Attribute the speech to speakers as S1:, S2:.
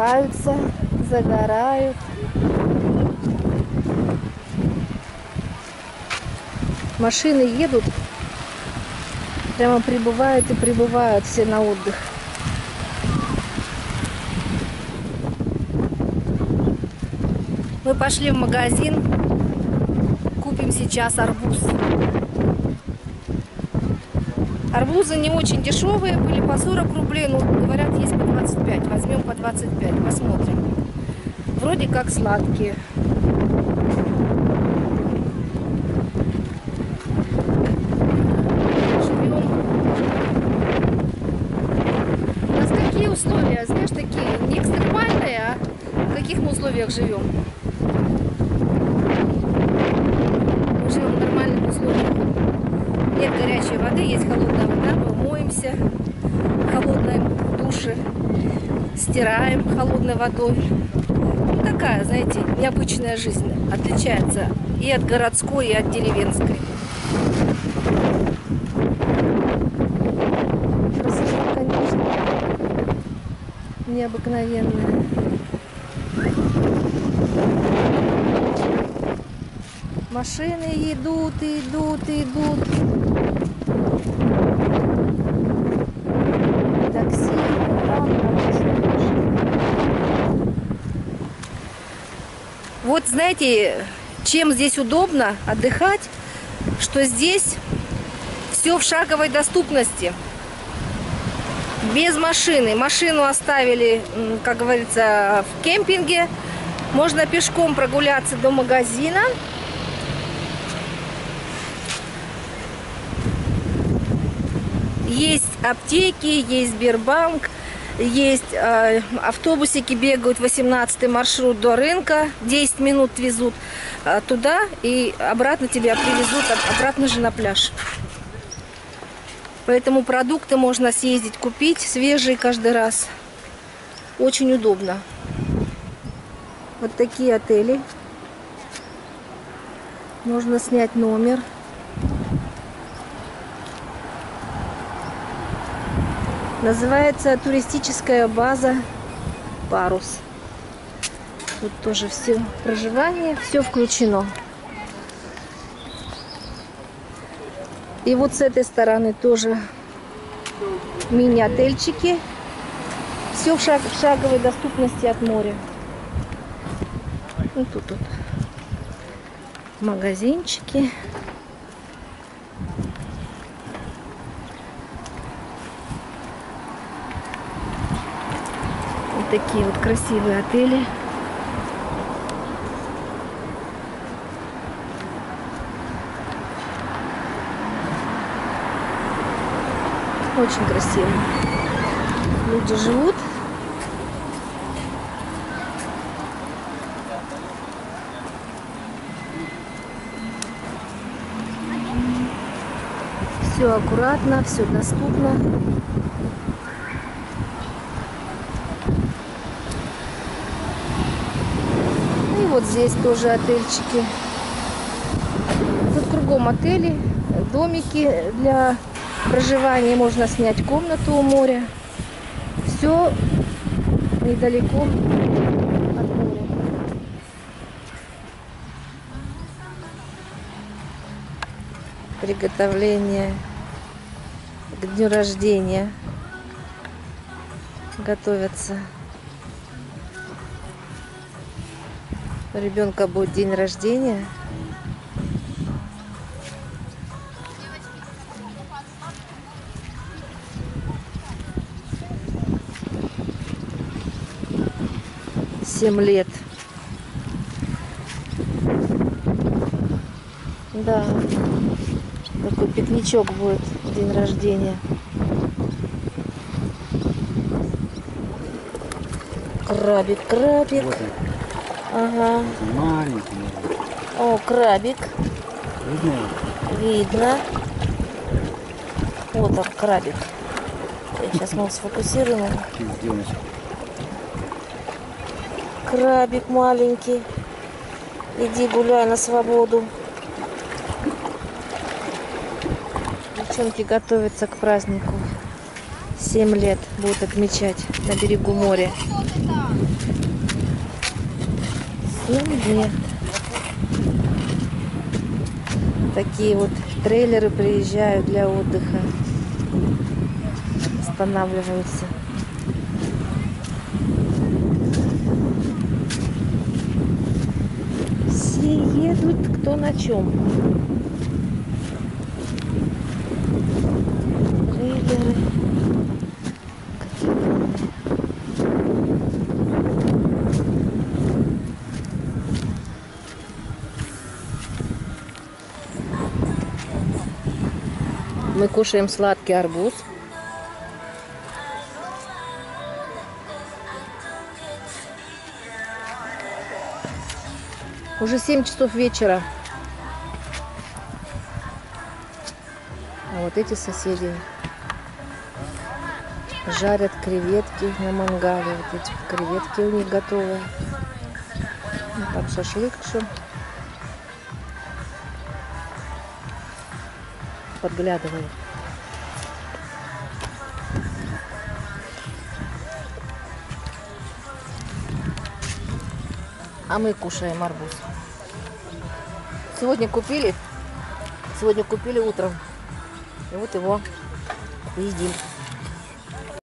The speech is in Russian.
S1: купаются, загорают. Машины едут, прямо прибывают и прибывают все на отдых. Мы пошли в магазин, купим сейчас арбуз. Арбузы не очень дешевые, были по 40 рублей, но говорят, есть по 25. Возьмем по 25, посмотрим. Вроде как сладкие. Живем. У какие условия, знаешь, такие не экстремальные, а в каких условиях живем? Мы живем в нормальных условиях. Нет горячей воды, есть холодная вода, мы моемся в душе, стираем холодной водой. Ну, такая, знаете, необычная жизнь. Отличается и от городской, и от деревенской. Красота, конечно, необыкновенная. Машины идут, идут, идут. Такси. Вот знаете, чем здесь удобно отдыхать, что здесь все в шаговой доступности. Без машины. Машину оставили, как говорится, в кемпинге. Можно пешком прогуляться до магазина. Есть аптеки, есть Сбербанк, есть э, автобусики бегают, 18 маршрут до рынка, 10 минут везут э, туда и обратно тебя привезут, об- обратно же на пляж. Поэтому продукты можно съездить купить, свежие каждый раз. Очень удобно. Вот такие отели. Можно снять номер. Называется туристическая база Парус. Тут тоже все проживание, все включено. И вот с этой стороны тоже мини-отельчики. Все в, шаг- шаговой доступности от моря. Ну тут вот магазинчики. Такие вот красивые отели. Очень красиво. Люди живут. Все аккуратно, все доступно. Вот здесь тоже отельчики. Тут кругом отели, домики для проживания. Можно снять комнату у моря. Все недалеко от моря. Приготовление к дню рождения готовятся. У ребенка будет день рождения. Семь лет. Да. Такой пикничок будет день рождения. Крабик, крабик.
S2: Вот
S1: Ага.
S2: маленький.
S1: О, крабик.
S2: Видно?
S1: Видно. Вот он, крабик. Сейчас мы сфокусируем. Крабик маленький. Иди гуляй на свободу. Девчонки готовятся к празднику 7 лет будут отмечать на берегу моря. 7 лет. Такие вот трейлеры приезжают для отдыха. Останавливаются. Все едут кто на чем. Трейлеры. Какие полные. Мы кушаем сладкий арбуз. Уже 7 часов вечера. А вот эти соседи жарят креветки на мангале. Вот эти креветки у них готовые. Ну, там шашлык еще. Подглядываю. А мы кушаем арбуз. Сегодня купили. Сегодня купили утром. И вот его едим.